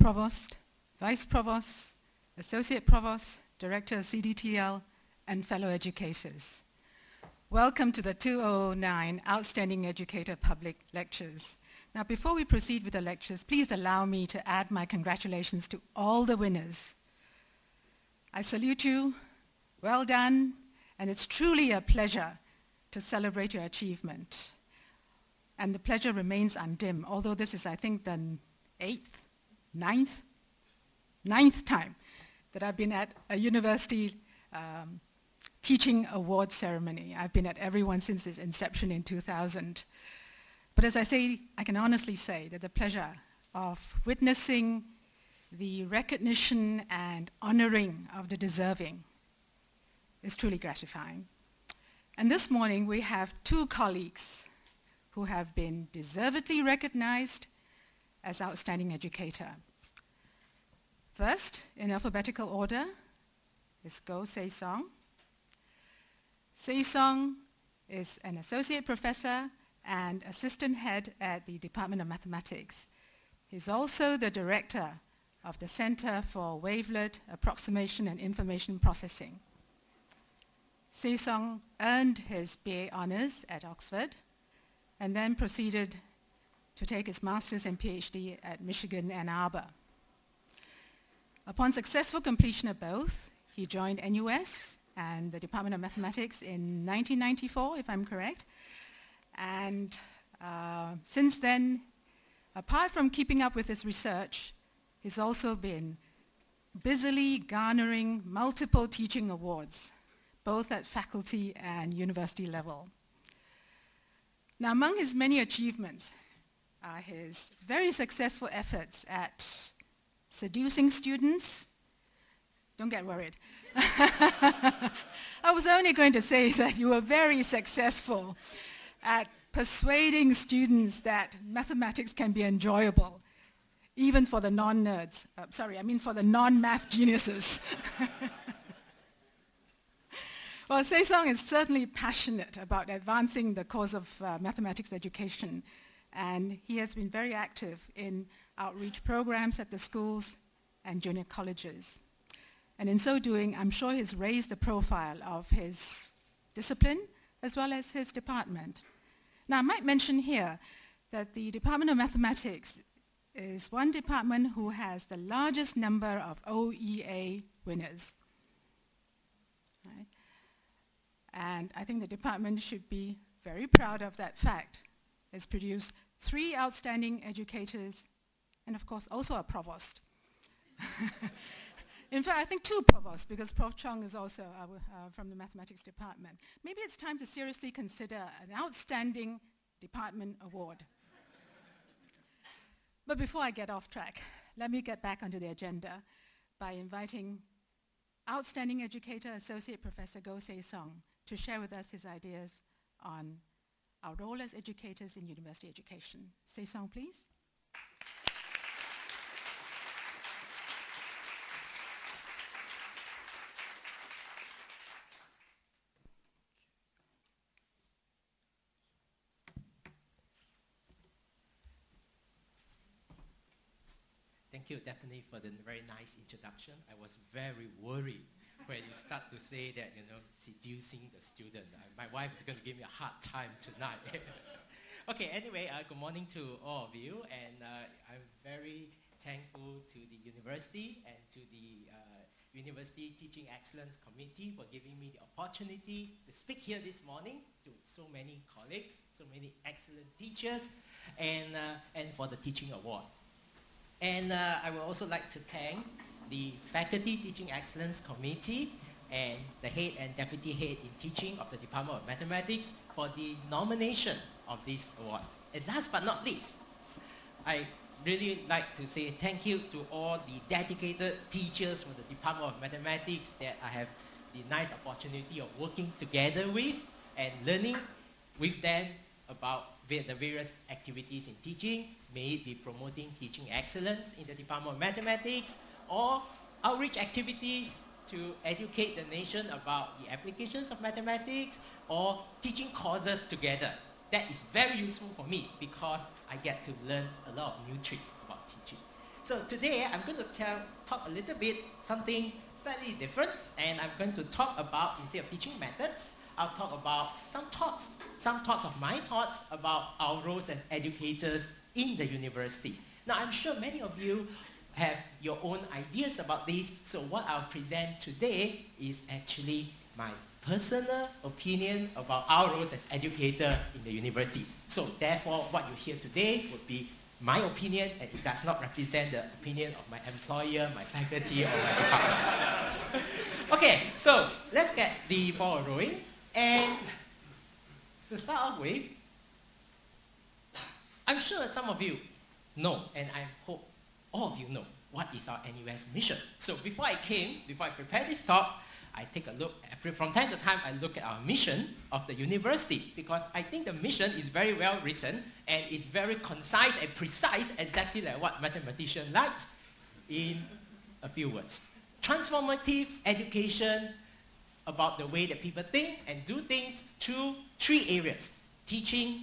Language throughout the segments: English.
Provost, Vice Provost, Associate Provost, Director of CDTL, and fellow educators. Welcome to the 2009 Outstanding Educator Public Lectures. Now before we proceed with the lectures, please allow me to add my congratulations to all the winners. I salute you, well done, and it's truly a pleasure to celebrate your achievement. And the pleasure remains undimmed, although this is, I think, the eighth, ninth, ninth time that I've been at a university um, teaching award ceremony. I've been at every one since its inception in 2000. But as I say, I can honestly say that the pleasure of witnessing the recognition and honoring of the deserving is truly gratifying. And this morning we have two colleagues who have been deservedly recognized as outstanding educator. First, in alphabetical order, is Goh Say Song. Say Song is an associate professor and assistant head at the Department of Mathematics. He's also the director of the Center for Wavelet Approximation and Information Processing. Say Song earned his BA honors at Oxford and then proceeded to take his master's and PhD at Michigan Ann Arbor. Upon successful completion of both, he joined NUS and the Department of Mathematics in 1994, if I'm correct. And uh, since then, apart from keeping up with his research, he's also been busily garnering multiple teaching awards, both at faculty and university level. Now, among his many achievements are his very successful efforts at seducing students. Don't get worried. I was only going to say that you were very successful at persuading students that mathematics can be enjoyable, even for the non-nerds. Uh, sorry, I mean for the non-math geniuses. Well, Say Song is certainly passionate about advancing the cause of uh, mathematics education, and he has been very active in outreach programs at the schools and junior colleges. And in so doing, I'm sure he's raised the profile of his discipline as well as his department. Now, I might mention here that the Department of Mathematics is one department who has the largest number of OEA winners. Right? And I think the department should be very proud of that fact. It's produced three outstanding educators and of course also a provost. In fact, I think two provosts because Prof. Chong is also uh, uh, from the mathematics department. Maybe it's time to seriously consider an outstanding department award. but before I get off track, let me get back onto the agenda by inviting outstanding educator, Associate Professor Goh Say Song, to share with us his ideas on our role as educators in university education. Say Song, please. Thank you, Daphne, for the very nice introduction. I was very worried when you start to say that, you know, seducing the student. Uh, my wife is going to give me a hard time tonight. okay, anyway, uh, good morning to all of you, and uh, I'm very thankful to the university and to the uh, University Teaching Excellence Committee for giving me the opportunity to speak here this morning to so many colleagues, so many excellent teachers, and, uh, and for the teaching award. And uh, I would also like to thank the Faculty Teaching Excellence Committee and the head and deputy head in teaching of the Department of Mathematics for the nomination of this award. And last but not least, I really like to say thank you to all the dedicated teachers from the Department of Mathematics that I have the nice opportunity of working together with and learning with them about the various activities in teaching, may it be promoting teaching excellence in the Department of Mathematics, or outreach activities to educate the nation about the applications of mathematics or teaching courses together. That is very useful for me because I get to learn a lot of new tricks about teaching. So today I'm going to tell, talk a little bit something slightly different, and I'm going to talk about instead of teaching methods, I'll talk about some thoughts, some thoughts of my thoughts about our roles as educators in the university. Now I'm sure many of you have your own ideas about this, so what I'll present today is actually my personal opinion about our roles as educator in the universities. So therefore, what you hear today would be my opinion, and it does not represent the opinion of my employer, my faculty, or my department. okay, so let's get the ball rolling. And to start off with, I'm sure some of you know, and I hope all of you know, what is our NUS mission. So before I came, before I prepared this talk, I take a look, from time to time, I look at our mission of the university because I think the mission is very well written and is very concise and precise, exactly like what mathematician likes in a few words. Transformative education about the way that people think and do things through three areas, teaching,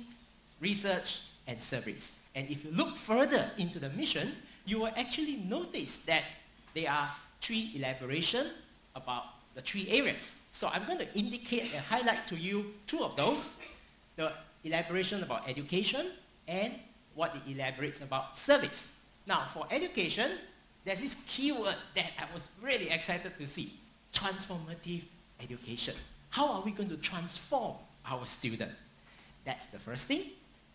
research, and service. And if you look further into the mission, you will actually notice that there are three elaboration about the three areas. So I'm going to indicate and highlight to you two of those, the elaboration about education and what it elaborates about service. Now, for education, there's this keyword that I was really excited to see, transformative education. How are we going to transform our student? That's the first thing.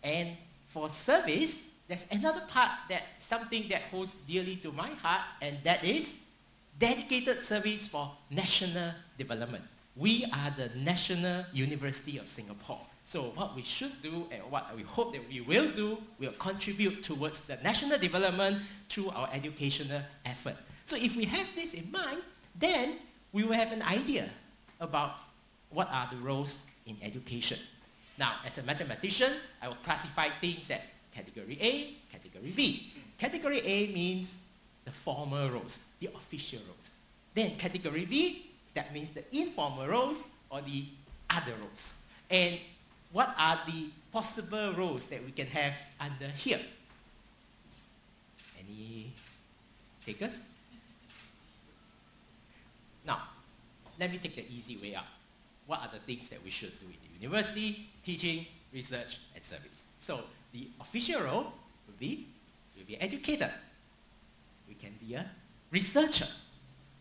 And for service, there's another part that something that holds dearly to my heart, and that is dedicated service for national development. We are the National University of Singapore. So what we should do and what we hope that we will do will contribute towards the national development through our educational effort. So if we have this in mind, then we will have an idea about what are the roles in education. Now, as a mathematician, I will classify things as category A, category B. Category A means the formal roles, the official roles. Then category B, that means the informal roles or the other roles. And what are the possible roles that we can have under here? Any takers? Now, let me take the easy way out. What are the things that we should do in the university, teaching, research, and service? So the official role will be, will be an educator we can be a researcher.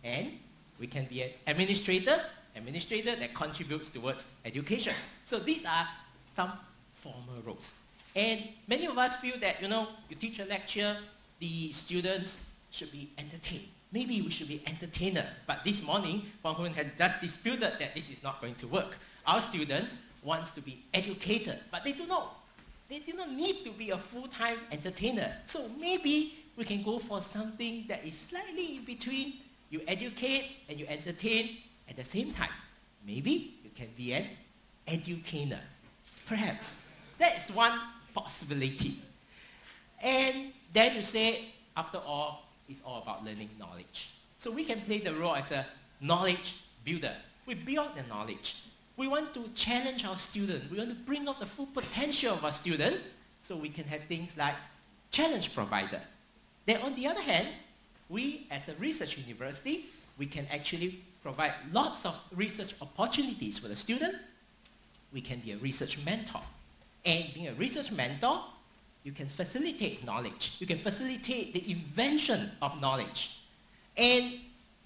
And we can be an administrator, administrator that contributes towards education. So these are some formal roles. And many of us feel that, you know, you teach a lecture, the students should be entertained. Maybe we should be entertainer. But this morning, Huang Hun has just disputed that this is not going to work. Our student wants to be educated, but they do not. They do not need to be a full-time entertainer. So maybe we can go for something that is slightly in between. You educate and you entertain at the same time. Maybe you can be an edutainer. Perhaps. That's one possibility. And then you say, after all, it's all about learning knowledge. So we can play the role as a knowledge builder. We build the knowledge. We want to challenge our student. We want to bring out the full potential of our student so we can have things like challenge provider. Then on the other hand, we as a research university, we can actually provide lots of research opportunities for the student. We can be a research mentor. And being a research mentor, you can facilitate knowledge. You can facilitate the invention of knowledge. And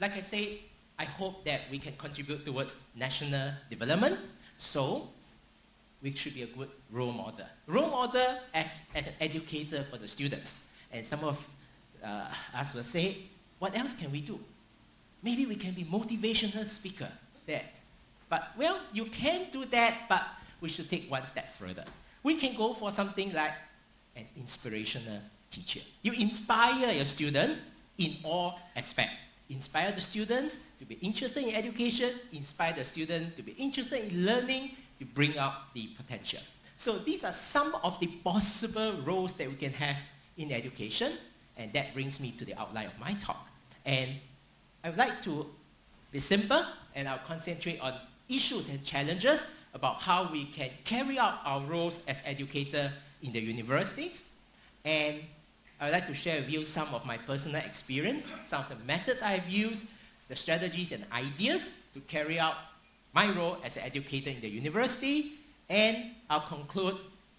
like I say, I hope that we can contribute towards national development. So we should be a good role model. Role model as, as an educator for the students. And some of uh, us will say, what else can we do? Maybe we can be motivational speaker there. But, well, you can do that, but we should take one step further. We can go for something like an inspirational teacher. You inspire your student in all aspects. Inspire the students to be interested in education, inspire the student to be interested in learning, to bring out the potential. So these are some of the possible roles that we can have in education. And that brings me to the outline of my talk. And I would like to be simple, and I'll concentrate on issues and challenges about how we can carry out our roles as educator in the universities. And I would like to share with you some of my personal experience, some of the methods I have used, the strategies and ideas to carry out my role as an educator in the university, and I'll conclude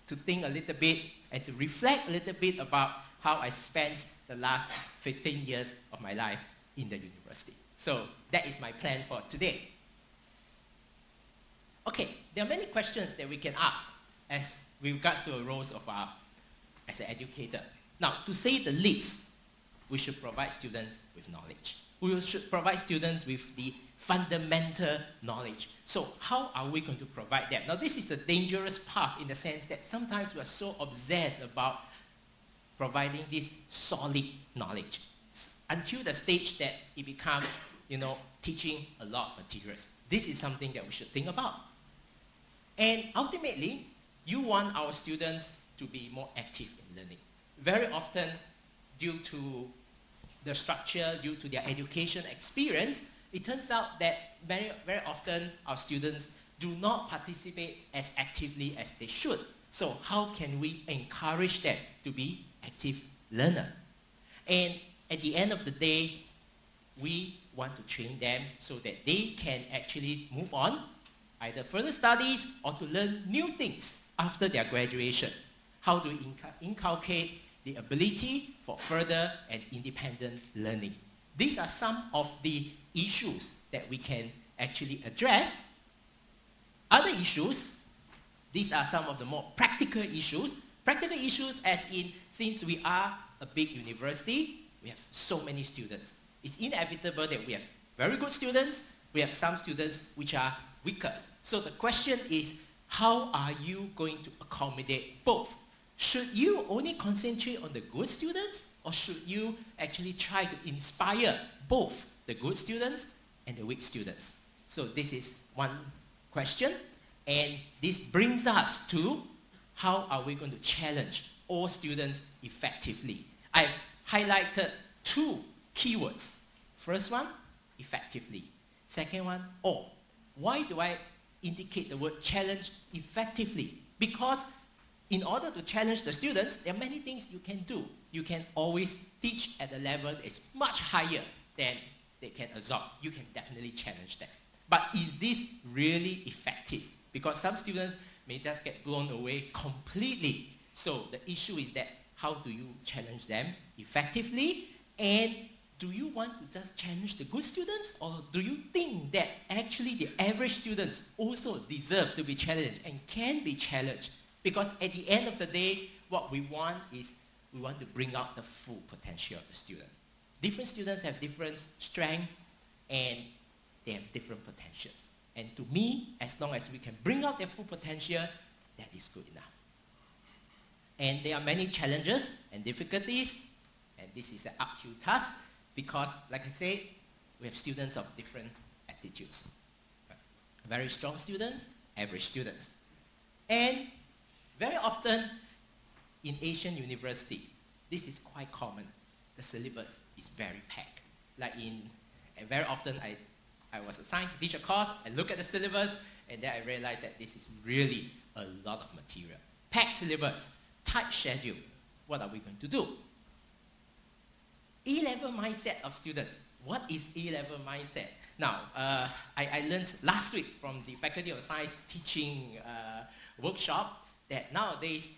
to think a little bit and to reflect a little bit about how I spent the last 15 years of my life in the university. So that is my plan for today. Okay, there are many questions that we can ask as regards to the roles of our as an educator. Now, to say the least, we should provide students with knowledge. We should provide students with the fundamental knowledge. So how are we going to provide that? Now, this is the dangerous path in the sense that sometimes we are so obsessed about providing this solid knowledge until the stage that it becomes, you know, teaching a lot of materials. This is something that we should think about. And ultimately, you want our students to be more active in learning. Very often, due to the structure, due to their education experience, it turns out that very, very often our students do not participate as actively as they should. So how can we encourage them to be active learner? And at the end of the day, we want to train them so that they can actually move on, either further studies or to learn new things after their graduation. How do we inculcate the ability for further and independent learning? These are some of the issues that we can actually address. Other issues, these are some of the more practical issues. Practical issues as in, since we are a big university, we have so many students. It's inevitable that we have very good students, we have some students which are weaker. So the question is, how are you going to accommodate both? Should you only concentrate on the good students or should you actually try to inspire both the good students and the weak students? So this is one question and this brings us to how are we going to challenge all students effectively? I've highlighted two keywords. First one, effectively. Second one, all. Why do I indicate the word challenge effectively? Because in order to challenge the students, there are many things you can do. You can always teach at a level that is much higher than they can absorb. You can definitely challenge them. But is this really effective? Because some students may just get blown away completely. So the issue is that how do you challenge them effectively? And do you want to just challenge the good students? Or do you think that actually the average students also deserve to be challenged and can be challenged because at the end of the day, what we want is we want to bring out the full potential of the student. Different students have different strengths and they have different potentials. And to me, as long as we can bring out their full potential, that is good enough. And there are many challenges and difficulties, and this is an uphill task because, like I said, we have students of different attitudes. Very strong students, average students. And very often in Asian university, this is quite common. The syllabus is very packed. Like in, very often I, I was assigned to teach a course, I look at the syllabus, and then I realized that this is really a lot of material. Packed syllabus, tight schedule. What are we going to do? A-level mindset of students. What is A-level mindset? Now, uh, I, I learned last week from the Faculty of Science teaching uh, workshop that nowadays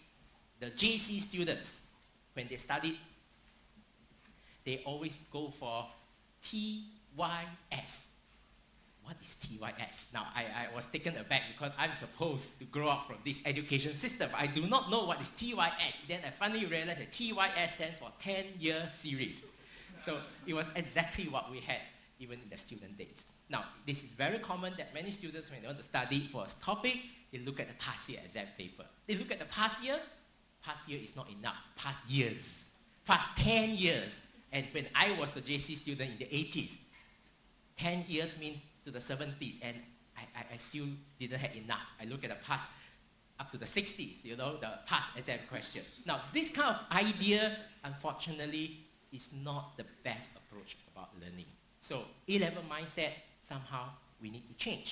the JC students, when they study, they always go for TYS. What is TYS? Now, I, I was taken aback because I'm supposed to grow up from this education system. I do not know what is TYS. Then I finally realized that TYS stands for 10-year series. So it was exactly what we had even in the student days. Now, this is very common that many students, when they want to study for a topic, they look at the past year exam paper. They look at the past year, past year is not enough, past years, past 10 years. And when I was a JC student in the 80s, 10 years means to the 70s, and I, I, I still didn't have enough. I look at the past up to the 60s, you know, the past exam question. Now, this kind of idea, unfortunately, is not the best approach about learning. So A-level mindset, somehow we need to change.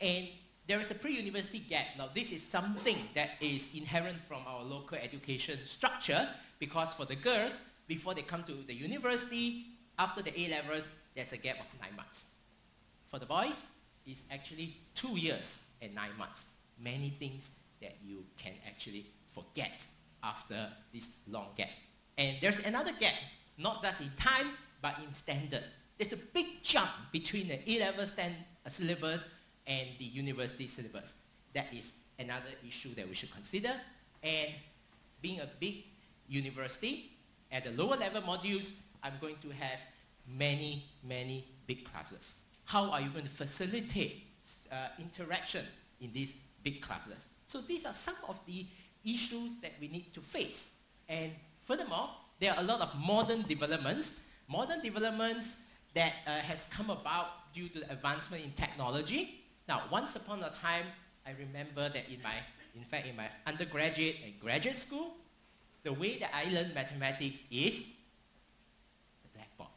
And there is a pre-university gap. Now, this is something that is inherent from our local education structure because for the girls, before they come to the university, after the A-levels, there's a gap of nine months. For the boys, it's actually two years and nine months. Many things that you can actually forget after this long gap. And there's another gap, not just in time, but in standard. There's a big jump between the A-level uh, syllabus and the university syllabus. That is another issue that we should consider. And being a big university, at the lower level modules, I'm going to have many, many big classes. How are you going to facilitate uh, interaction in these big classes? So these are some of the issues that we need to face. And furthermore, there are a lot of modern developments, modern developments that uh, has come about due to the advancement in technology. Now, once upon a time, I remember that in my, in fact, in my undergraduate and graduate school, the way that I learned mathematics is the blackboard.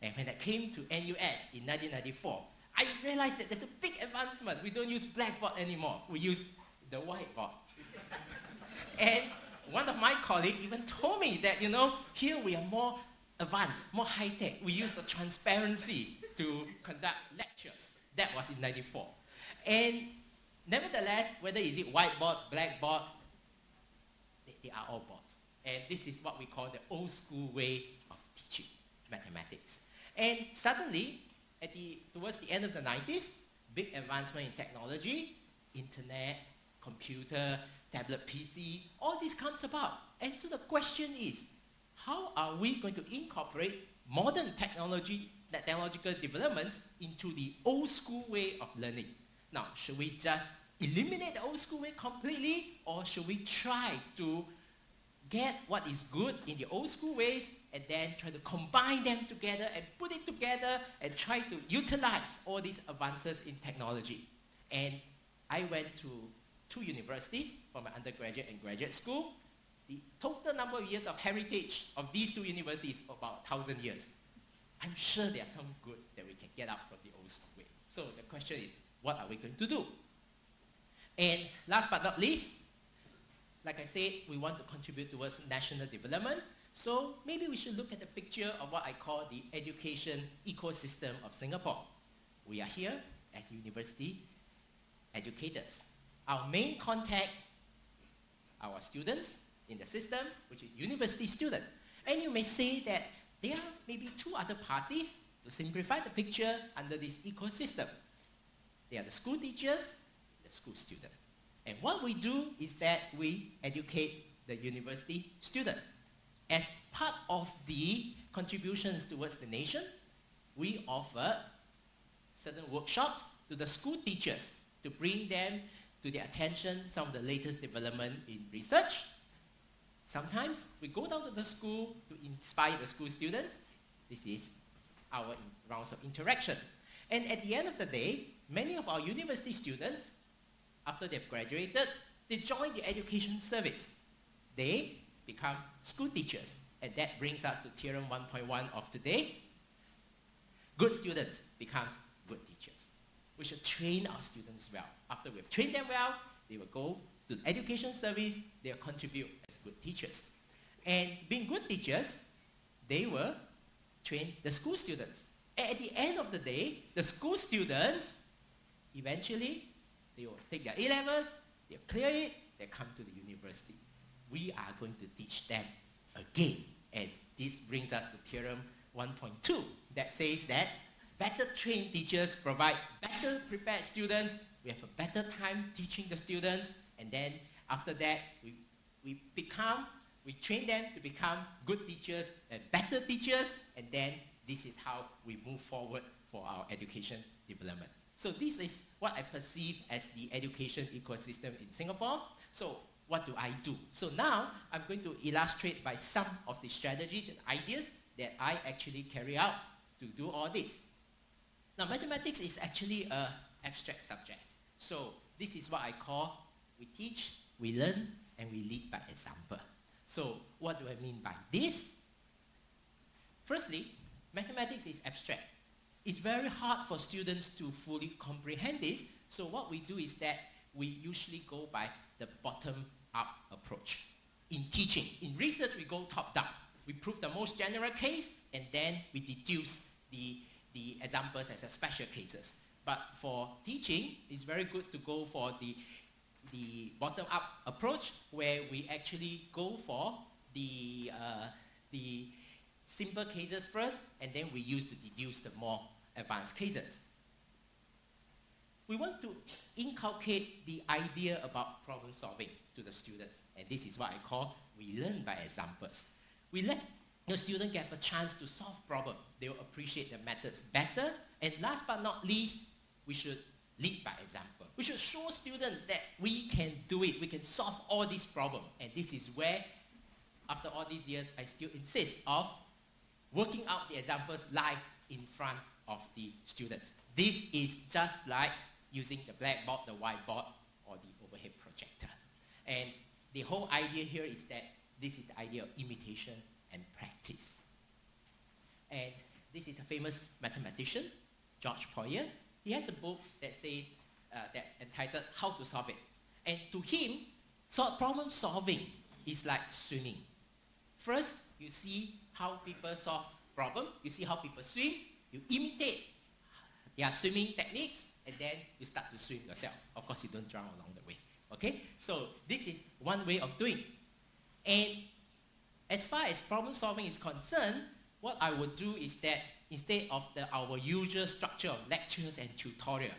And when I came to NUS in 1994, I realized that there's a big advancement. We don't use blackboard anymore. We use the whiteboard. and one of my colleagues even told me that, you know, here we are more advanced, more high-tech. We use the transparency to conduct lectures. That was in 94. And nevertheless, whether is it whiteboard, blackboard, they, they are all boards. And this is what we call the old school way of teaching mathematics. And suddenly, at the, towards the end of the 90s, big advancement in technology, internet, computer, tablet PC, all this comes about. And so the question is, how are we going to incorporate modern technology, technological developments into the old school way of learning? Now, should we just eliminate the old school way completely, or should we try to get what is good in the old school ways and then try to combine them together and put it together and try to utilize all these advances in technology? And I went to two universities for my undergraduate and graduate school. The total number of years of heritage of these two universities is about 1,000 years. I'm sure there are some good that we can get out from the old school way. So the question is, what are we going to do? And last but not least, like I said, we want to contribute towards national development. So maybe we should look at the picture of what I call the education ecosystem of Singapore. We are here as university educators. Our main contact, our students in the system, which is university student. And you may say that there are maybe two other parties to simplify the picture under this ecosystem. They are the school teachers, the school student. And what we do is that we educate the university student. As part of the contributions towards the nation, we offer certain workshops to the school teachers to bring them to their attention some of the latest development in research. Sometimes we go down to the school to inspire the school students. This is our rounds of interaction. And at the end of the day, many of our university students, after they've graduated, they join the education service. They become school teachers. And that brings us to theorem 1.1 of today. Good students becomes good teachers. We should train our students well. After we've trained them well, they will go to the education service, they contribute as good teachers. And being good teachers, they will train the school students. And at the end of the day, the school students, eventually, they will take their A-levels, they'll clear it, they come to the university. We are going to teach them again. And this brings us to theorem 1.2 that says that better trained teachers provide better prepared students. We have a better time teaching the students. And then after that, we, we become, we train them to become good teachers and better teachers. And then this is how we move forward for our education development. So this is what I perceive as the education ecosystem in Singapore. So what do I do? So now I'm going to illustrate by some of the strategies and ideas that I actually carry out to do all this. Now mathematics is actually an abstract subject. So this is what I call we teach, we learn, and we lead by example. So what do I mean by this? Firstly, mathematics is abstract. it's very hard for students to fully comprehend this. So what we do is that we usually go by the bottom-up approach. In teaching, in research, we go top-down. We prove the most general case, and then we deduce the, the examples as a special cases. But for teaching, it's very good to go for the, the bottom-up approach, where we actually go for the, uh, the simple cases first, and then we use to deduce the more advanced cases. We want to inculcate the idea about problem solving to the students, and this is what I call we learn by examples. We let the student get a chance to solve problem. They will appreciate the methods better, and last but not least, we should lead by example. We should show students that we can do it, we can solve all these problems, and this is where, after all these years, I still insist of working out the examples live in front of the students. This is just like using the blackboard, the whiteboard, or the overhead projector. And the whole idea here is that this is the idea of imitation and practice. And this is a famous mathematician, George Pólya. He has a book that says, uh, that's entitled How to Solve It. And to him, so problem solving is like swimming. First, you see how people solve problem, you see how people swim, you imitate their swimming techniques, and then you start to swim yourself. Of course, you don't drown along the way. Okay? So this is one way of doing. And as far as problem solving is concerned, what I would do is that instead of the, our usual structure of lectures and tutorial,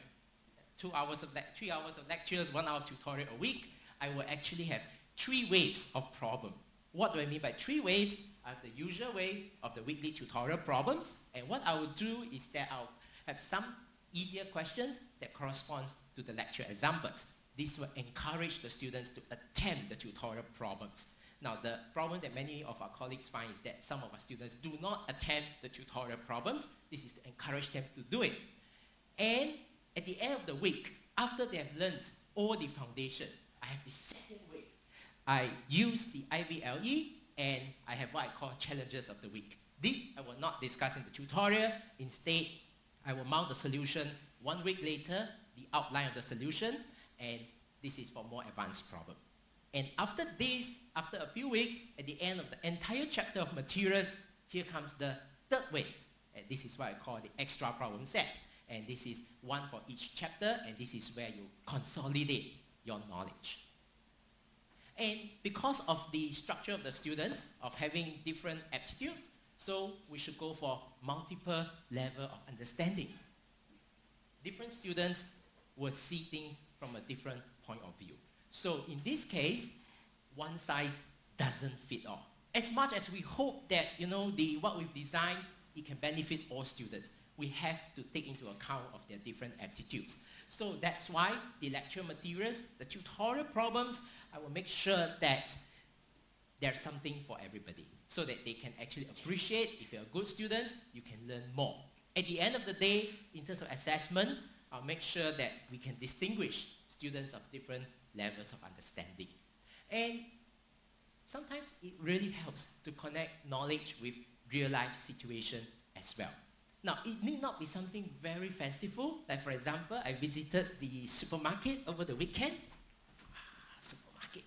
two hours of three hours of lectures, one hour of tutorial a week, I will actually have three waves of problem. What do I mean by three waves? I have the usual way of the weekly tutorial problems, and what I will do is that I'll have some easier questions that corresponds to the lecture examples. This will encourage the students to attempt the tutorial problems. Now, the problem that many of our colleagues find is that some of our students do not attempt the tutorial problems. This is to encourage them to do it. And at the end of the week, after they have learned all the foundation, I have the second way. I use the IVLE and I have what I call challenges of the week. This I will not discuss in the tutorial. Instead, I will mount the solution one week later, the outline of the solution, and this is for more advanced problem. And after this, after a few weeks, at the end of the entire chapter of materials, here comes the third wave. And this is what I call the extra problem set. And this is one for each chapter, and this is where you consolidate your knowledge. And because of the structure of the students, of having different aptitudes, so we should go for multiple level of understanding. Different students will see things from a different point of view. So in this case, one size doesn't fit all. As much as we hope that you know the what we've designed, it can benefit all students, we have to take into account of their different aptitudes. So that's why the lecture materials, the tutorial problems, I will make sure that there's something for everybody so that they can actually appreciate. If you're a good students, you can learn more. At the end of the day, in terms of assessment, I'll make sure that we can distinguish students of different levels of understanding. And sometimes it really helps to connect knowledge with real life situation as well. Now, it may not be something very fanciful. Like, for example, I visited the supermarket over the weekend. Ah, supermarket.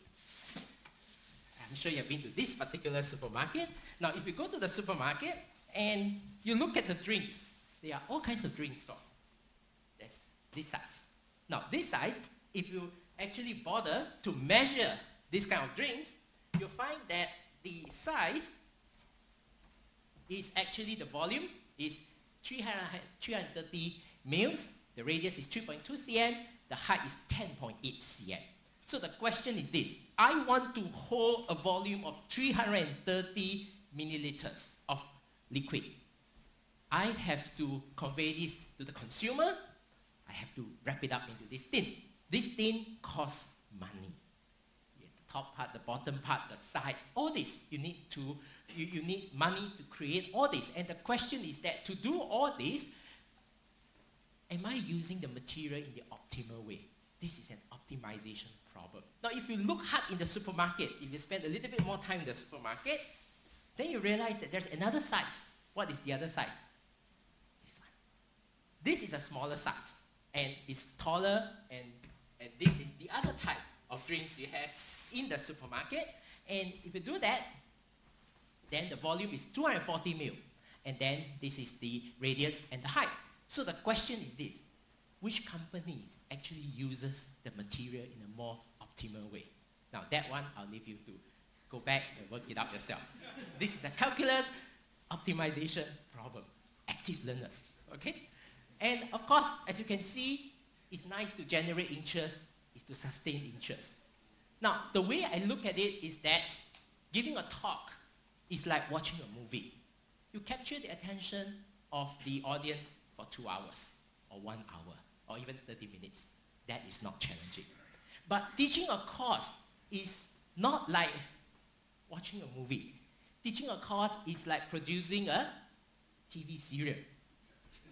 I'm sure you've been to this particular supermarket. Now, if you go to the supermarket and you look at the drinks, there are all kinds of drinks store. That's this size. Now, this size, if you actually bother to measure this kind of drinks, you'll find that the size is actually the volume is 330 mils, the radius is 2.2 cm, the height is 10.8 cm. So the question is this, I want to hold a volume of 330 milliliters of liquid. I have to convey this to the consumer, I have to wrap it up into this tin. This tin costs money. Top part, the bottom part, the side, all this you need to you, you need money to create all this. And the question is that to do all this, am I using the material in the optimal way? This is an optimization problem. Now, if you look hard in the supermarket, if you spend a little bit more time in the supermarket, then you realize that there's another size. What is the other size? This one. this is a smaller size, and it's taller, and, and this is the other type of drinks you have in the supermarket. And if you do that, then the volume is 240 mil. And then this is the radius and the height. So the question is this, which company actually uses the material in a more optimal way? Now that one, I'll leave you to go back and work it out yourself. this is a calculus optimization problem. Active learners, okay? And of course, as you can see, it's nice to generate interest, it's to sustain interest. Now, the way I look at it is that giving a talk is like watching a movie. You capture the attention of the audience for two hours, or one hour, or even 30 minutes. That is not challenging. But teaching a course is not like watching a movie. Teaching a course is like producing a TV serial.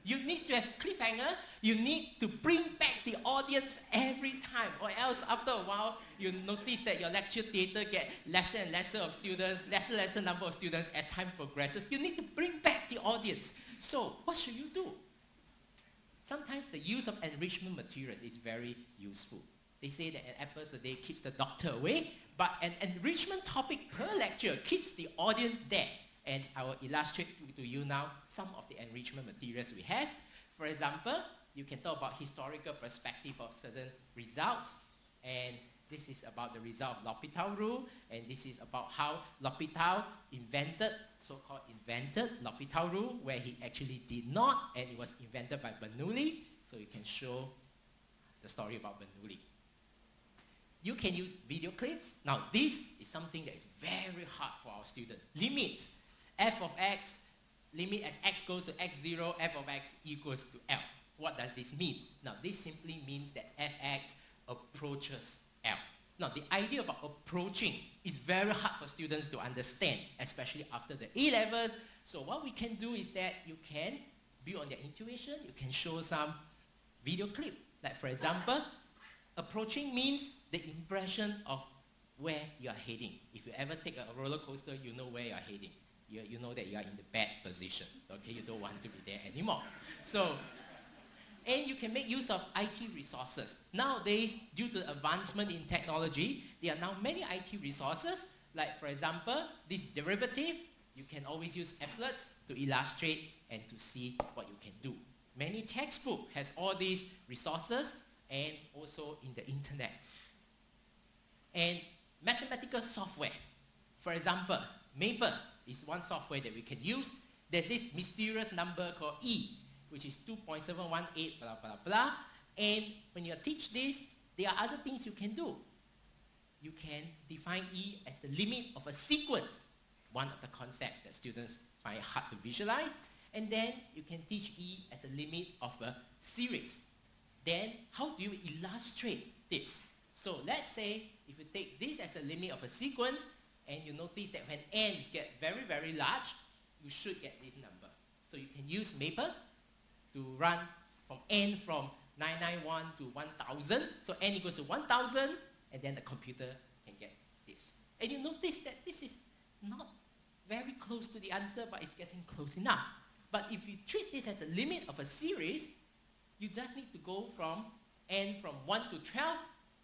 You need to have cliffhanger. You need to bring back the audience every time, or else after a while, you notice that your lecture theatre get lesser and lesser of students, lesser and lesser number of students as time progresses. You need to bring back the audience. So, what should you do? Sometimes the use of enrichment materials is very useful. They say that an apple a day keeps the doctor away, but an enrichment topic per lecture keeps the audience there. And I will illustrate to you now some of the enrichment materials we have. For example, you can talk about historical perspective of certain results, and this is about the result of L'Hopital rule, and this is about how L'Hopital invented, so-called invented L'Hopital rule, where he actually did not, and it was invented by Bernoulli, so you can show the story about Bernoulli you can use video clips. Now, this is something that is very hard for our students. Limits. F of x, limit as x goes to x0, f of x equals to L. What does this mean? Now, this simply means that fx approaches L. Now, the idea about approaching is very hard for students to understand, especially after the A-levels. So what we can do is that you can build on their intuition, you can show some video clip. Like for example, approaching means the impression of where you are heading. If you ever take a roller coaster, you know where you are heading. You, you know that you are in the bad position. Okay, you don't want to be there anymore. So, and you can make use of IT resources. Nowadays, due to advancement in technology, there are now many IT resources. Like for example, this derivative, you can always use applets to illustrate and to see what you can do. Many textbook has all these resources and also in the internet and mathematical software. For example, Maple is one software that we can use. There's this mysterious number called E, which is 2.718, blah, blah, blah. And when you teach this, there are other things you can do. You can define E as the limit of a sequence, one of the concepts that students find hard to visualize. And then you can teach E as a limit of a series. Then how do you illustrate this? So let's say if you take this as a limit of a sequence, and you notice that when n's get very, very large, you should get this number. So you can use Maple to run from n from 991 to 1000. So n equals to 1000, and then the computer can get this. And you notice that this is not very close to the answer, but it's getting close enough. But if you treat this as the limit of a series, you just need to go from n from 1 to 12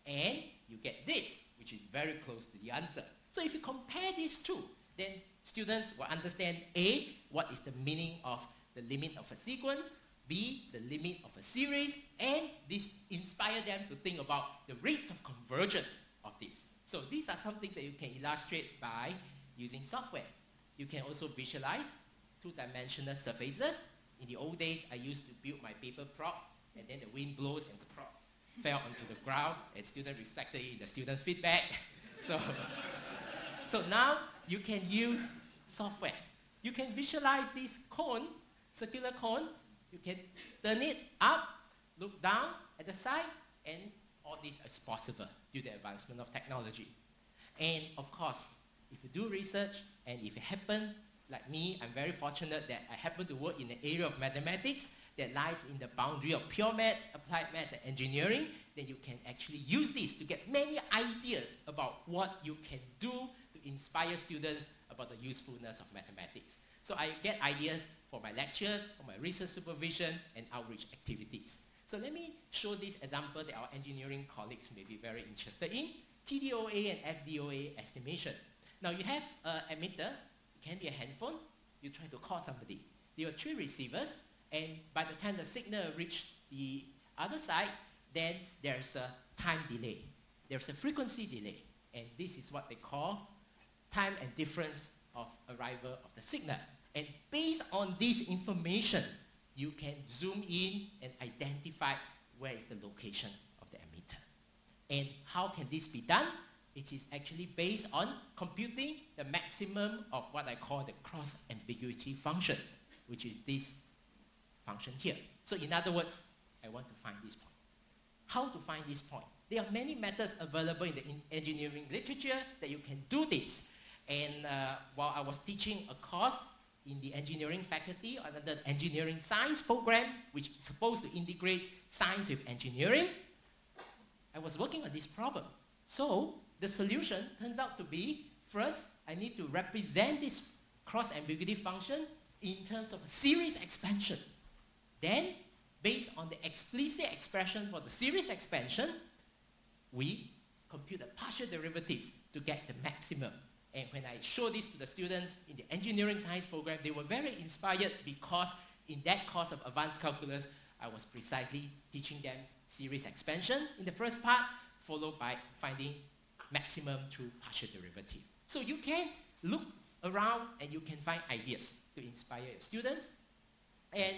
and you get this, which is very close to the answer. So if you compare these two, then students will understand A, what is the meaning of the limit of a sequence, B, the limit of a series, and this inspire them to think about the rates of convergence of this. So these are some things that you can illustrate by using software. You can also visualize two-dimensional surfaces. In the old days, I used to build my paper props, and then the wind blows and the props fell onto the ground and students reflected in the student feedback. so, so now you can use software. You can visualize this cone, circular cone. You can turn it up, look down at the side, and all this is possible due to the advancement of technology. And of course, if you do research, and if it happen, like me, I'm very fortunate that I happen to work in the area of mathematics, that lies in the boundary of pure math, applied math, and engineering, then you can actually use this to get many ideas about what you can do inspire students about the usefulness of mathematics. So I get ideas for my lectures, for my research supervision, and outreach activities. So let me show this example that our engineering colleagues may be very interested in, TDOA and FDOA estimation. Now you have an emitter, it can be a handphone, you try to call somebody. There are three receivers, and by the time the signal reaches the other side, then there's a time delay. There's a frequency delay, and this is what they call time and difference of arrival of the signal. And based on this information, you can zoom in and identify where is the location of the emitter. And how can this be done? It is actually based on computing the maximum of what I call the cross-ambiguity function, which is this function here. So in other words, I want to find this point. How to find this point? There are many methods available in the in engineering literature that you can do this. And uh, while I was teaching a course in the engineering faculty under the engineering science program, which is supposed to integrate science with engineering, I was working on this problem. So the solution turns out to be, first, I need to represent this cross-ambiguity function in terms of a series expansion. Then, based on the explicit expression for the series expansion, we compute the partial derivatives to get the maximum. And when I show this to the students in the engineering science program, they were very inspired because in that course of advanced calculus, I was precisely teaching them series expansion in the first part, followed by finding maximum through partial derivative. So you can look around and you can find ideas to inspire your students. And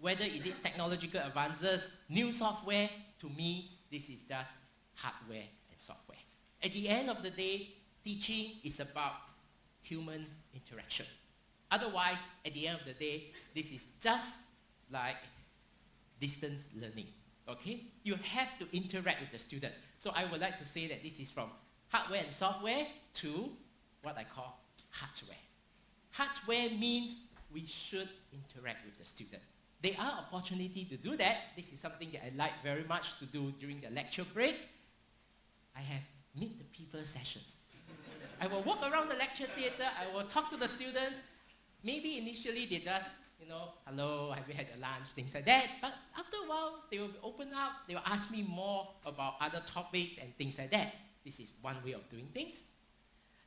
whether is it technological advances, new software, to me, this is just hardware and software. At the end of the day, teaching is about human interaction. Otherwise, at the end of the day, this is just like distance learning. Okay? You have to interact with the student. So I would like to say that this is from hardware and software to what I call heartware. Heartware means we should interact with the student. There are opportunity to do that. This is something that I like very much to do during the lecture break. I have meet the people sessions. I will walk around the lecture theater, I will talk to the students. Maybe initially they just, you know, hello, have you had your lunch, things like that. But after a while, they will open up, they will ask me more about other topics and things like that. This is one way of doing things.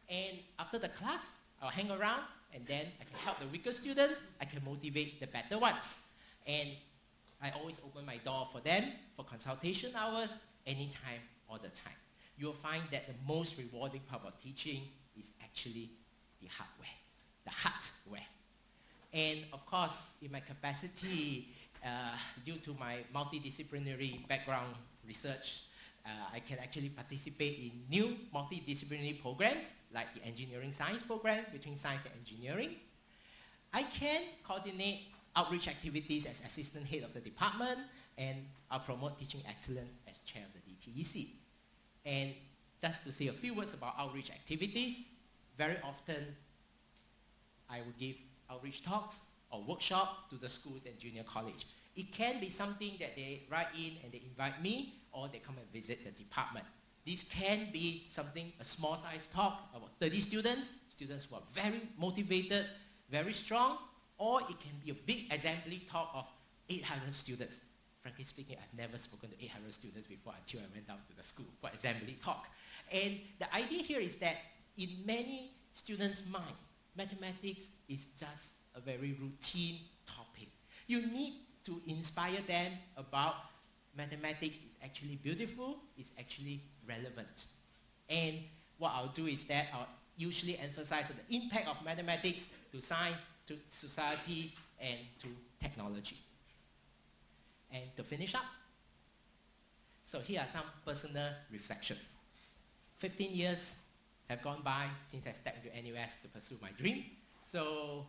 And after the class, I'll hang around and then I can help the weaker students, I can motivate the better ones. And I always open my door for them for consultation hours, anytime, all the time. You'll find that the most rewarding part of teaching is actually the heartware, the heartware. And of course, in my capacity, uh, due to my multidisciplinary background research uh, I can actually participate in new multidisciplinary programs like the engineering science program between science and engineering. I can coordinate outreach activities as assistant head of the department and I'll promote teaching excellence as chair of the DTEC. And just to say a few words about outreach activities, very often I will give outreach talks or workshop to the schools and junior college. It can be something that they write in and they invite me or they come and visit the department. This can be something, a small size talk, about 30 students, students who are very motivated, very strong, or it can be a big assembly talk of 800 students. Frankly speaking, I've never spoken to 800 students before until I went down to the school for assembly talk. And the idea here is that in many students' mind, mathematics is just a very routine topic. You need to inspire them about mathematics is actually beautiful, it's actually relevant. And what I'll do is that I'll usually emphasize the impact of mathematics to science, to society, and to technology. And to finish up, so here are some personal reflections. 15 years have gone by since I stepped into NUS to pursue my dream. So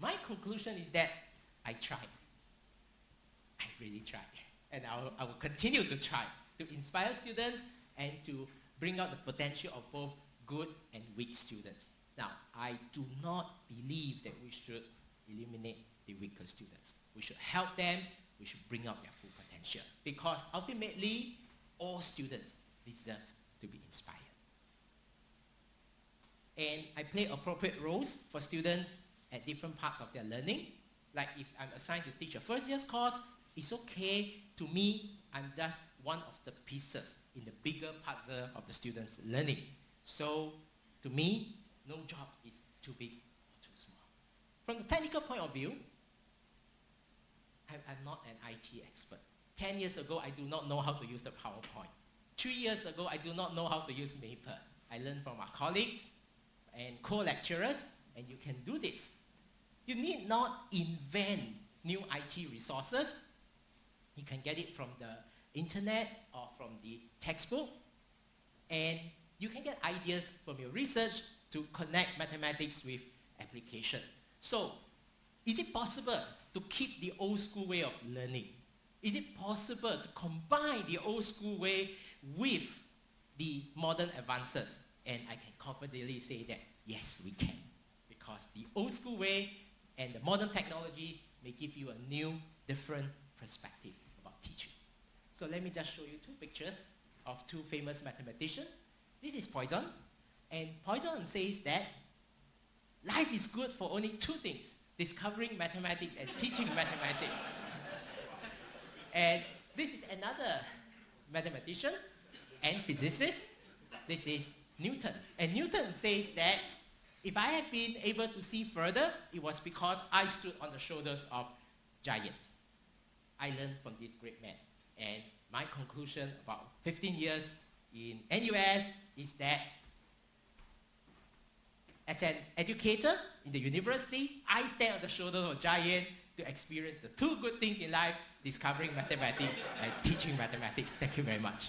my conclusion is that I tried. I really tried and I will, I will continue to try to inspire students and to bring out the potential of both good and weak students. Now, I do not believe that we should eliminate the weaker students. We should help them, we should bring out their full potential because ultimately, all students deserve to be inspired. And I play appropriate roles for students at different parts of their learning. Like if I'm assigned to teach a first year's course, it's okay to me, I'm just one of the pieces in the bigger puzzle of the students' learning. So to me, no job is too big or too small. From the technical point of view, I'm, not an IT expert. 10 years ago, I do not know how to use the PowerPoint. Three years ago, I do not know how to use Maple. I learned from our colleagues and co-lecturers, and you can do this. You need not invent new IT resources. You can get it from the internet or from the textbook. And you can get ideas from your research to connect mathematics with application. So, is it possible to keep the old school way of learning? Is it possible to combine the old school way with the modern advances? And I can confidently say that yes, we can. Because the old school way and the modern technology may give you a new, different perspective about teaching. So let me just show you two pictures of two famous mathematicians. This is Poisson. And Poisson says that life is good for only two things, discovering mathematics and teaching mathematics. And this is another mathematician and physicist. This is Newton. And Newton says that if I have been able to see further, it was because I stood on the shoulders of giants. I learned from this great man. And my conclusion about 15 years in NUS is that as an educator in the university, I stand on the shoulders of giants to experience the two good things in life, discovering mathematics and teaching mathematics. Thank you very much.